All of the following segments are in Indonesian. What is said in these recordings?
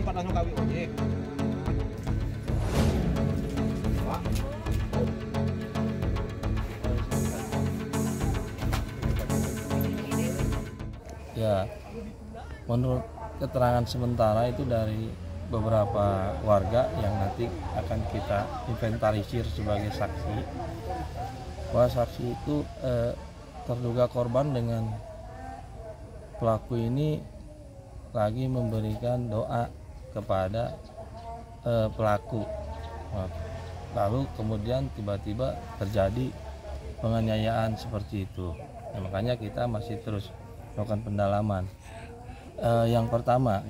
dapat langsung kawin ojek. Ya, menurut keterangan sementara itu dari beberapa warga yang nanti akan kita inventarisir sebagai saksi bahwa saksi itu eh, terduga korban dengan pelaku ini lagi memberikan doa kepada eh, pelaku. Lalu kemudian tiba-tiba terjadi penganiayaan seperti itu. Nah, makanya kita masih terus melakukan pendalaman. Eh, yang pertama.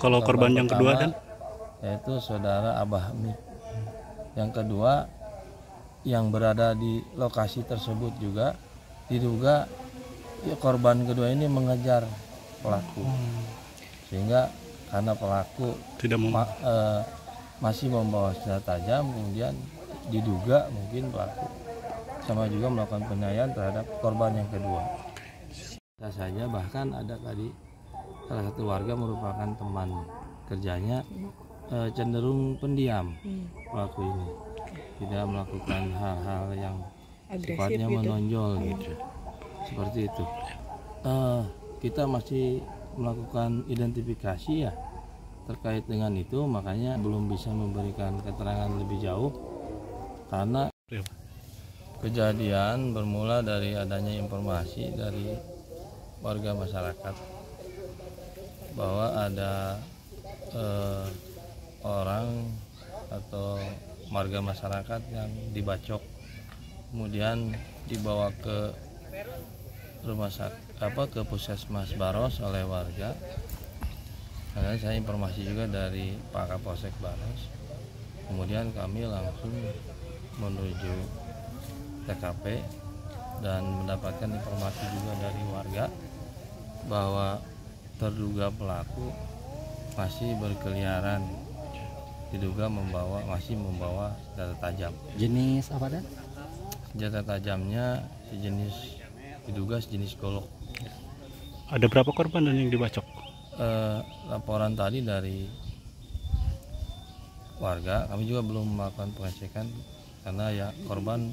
Kalau korban yang kedua pertama, dan yaitu saudara Abah Mi. Yang kedua yang berada di lokasi tersebut juga diduga ya, korban kedua ini mengejar pelaku. Sehingga karena pelaku tidak mau. ma- eh, masih membawa senjata tajam kemudian diduga mungkin pelaku sama juga melakukan penganiayaan terhadap korban yang kedua. Bisa saja bahkan ada tadi salah satu warga merupakan teman kerjanya eh, cenderung pendiam pelaku ini. Tidak melakukan hal-hal yang sifatnya menonjol gitu. Seperti itu. Eh, kita masih melakukan identifikasi ya terkait dengan itu makanya belum bisa memberikan keterangan lebih jauh karena Ya. kejadian bermula dari adanya informasi dari warga masyarakat bahwa ada eh, orang atau warga masyarakat yang dibacok kemudian dibawa ke rumah sakit apa ke puskesmas Baros oleh warga. Karena saya informasi juga dari Pak Kapolsek Baros. Kemudian kami langsung menuju TKP dan mendapatkan informasi juga dari warga bahwa terduga pelaku masih berkeliaran diduga membawa masih membawa senjata tajam. Jenis apa dan? senjata tajamnya sejenis diduga sejenis golok. Ada berapa korban dan yang dibacok? Eh, laporan tadi dari warga kami juga belum melakukan pengecekan karena ya korban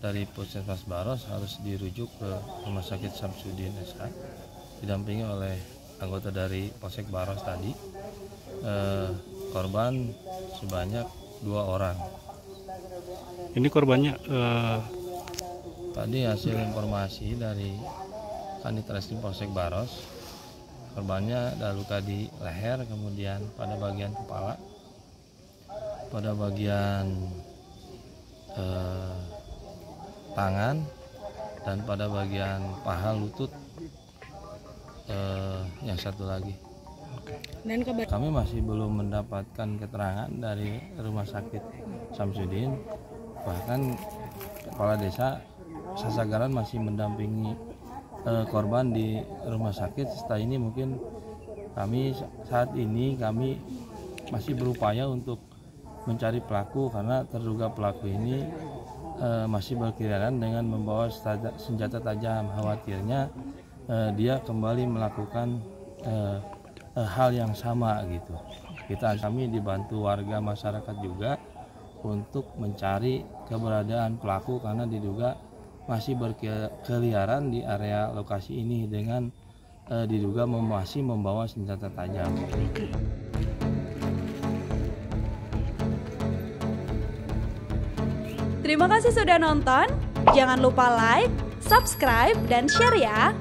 dari puskesmas Baros harus dirujuk ke rumah sakit Samsudin SH didampingi oleh anggota dari Polsek Baros tadi. Eh, korban sebanyak dua orang. Ini korbannya eh, Tadi hasil informasi dari Kanit Reskrim Polsek Baros Korbannya ada luka di leher Kemudian pada bagian kepala. Pada bagian eh, Tangan Dan pada bagian paha lutut eh, Yang satu lagi. Dan kabar kami masih belum mendapatkan keterangan dari rumah sakit Samsudin. Bahkan kepala desa Sasagaran masih mendampingi eh, korban di rumah sakit setelah ini mungkin kami saat ini kami masih berupaya untuk mencari pelaku karena terduga pelaku ini eh, masih berkeliaran dengan membawa senjata- tajam khawatirnya eh, dia kembali melakukan hal yang sama gitu. Kita kami dibantu warga masyarakat juga untuk mencari keberadaan pelaku karena diduga masih berkeliaran di area lokasi ini dengan eh, diduga masih membawa senjata tajam. Terima kasih sudah nonton. Jangan lupa like, subscribe, dan share ya.